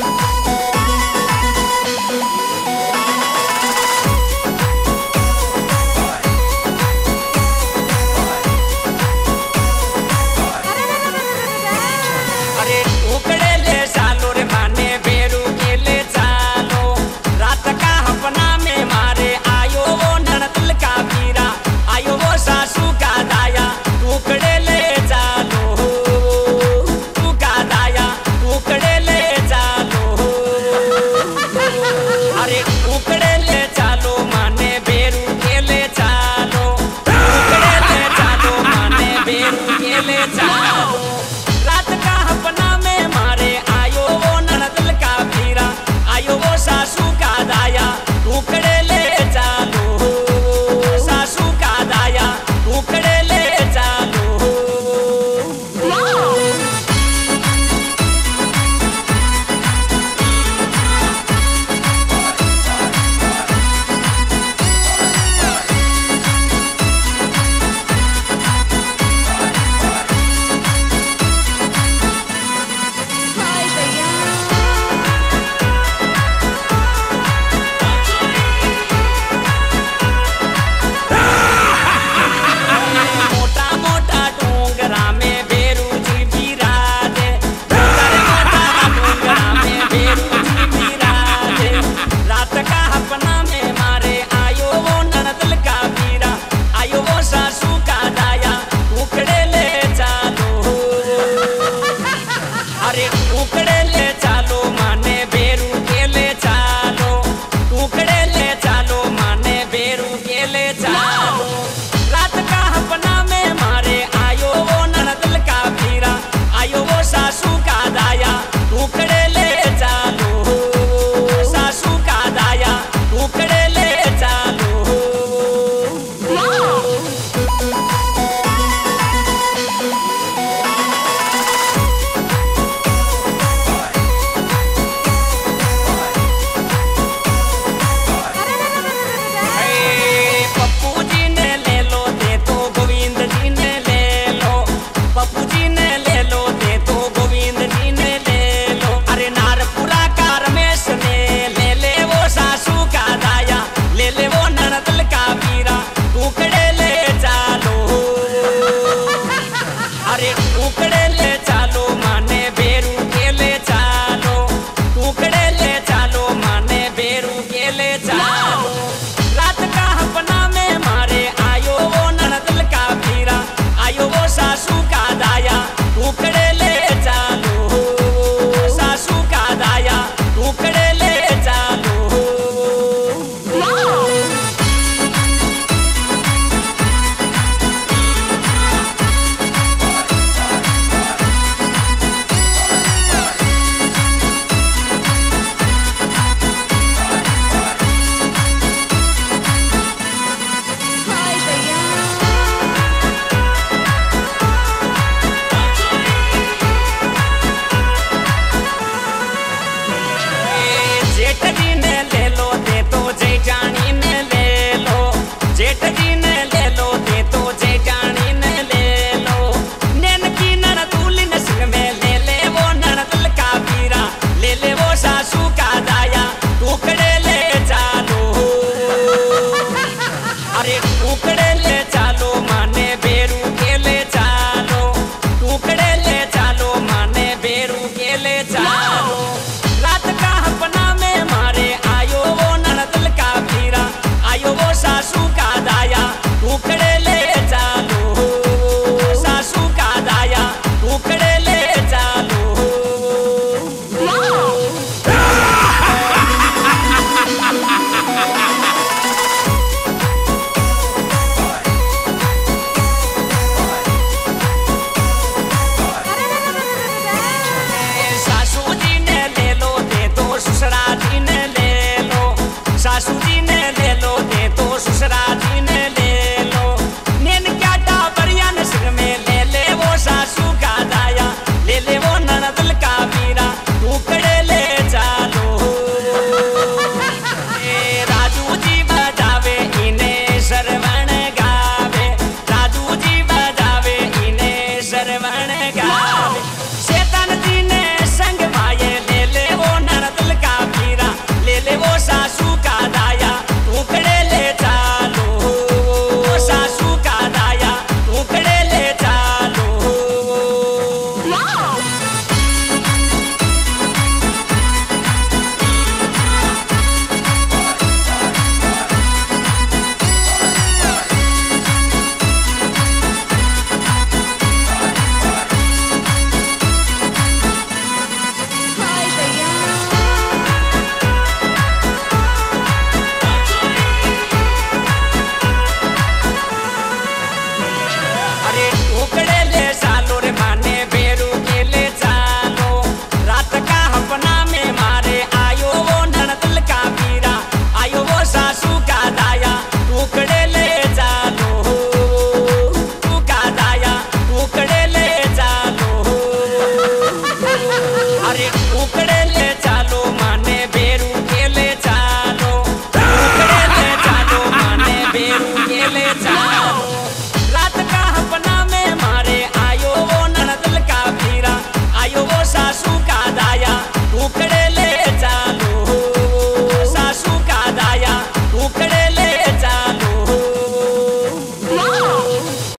あ! Wow!